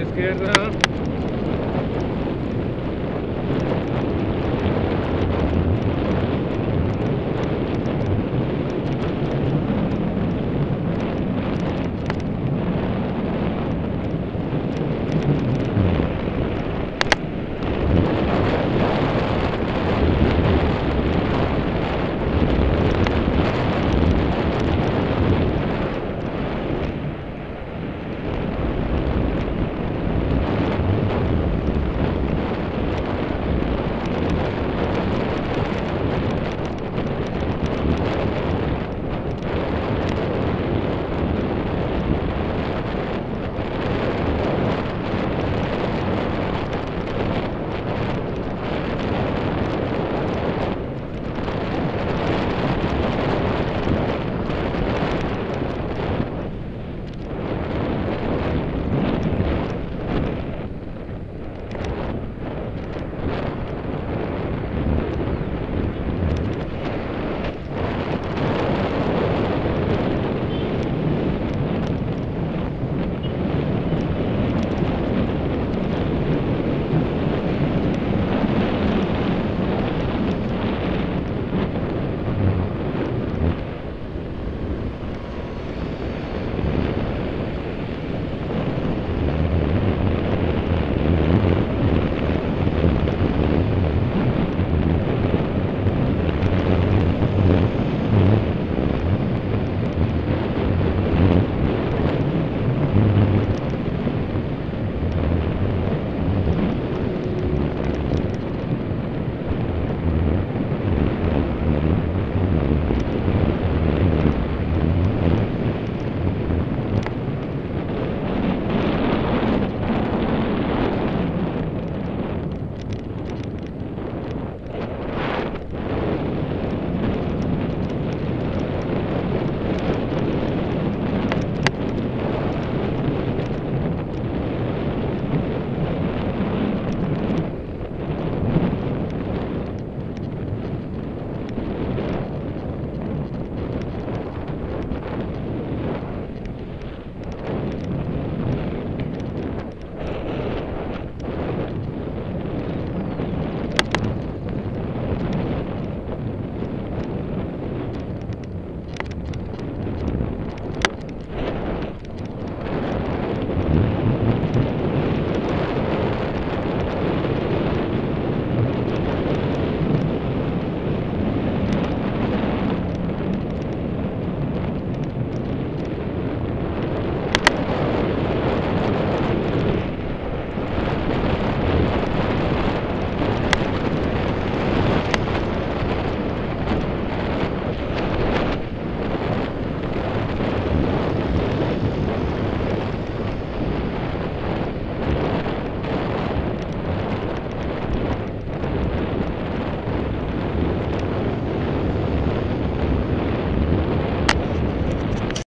la izquierda.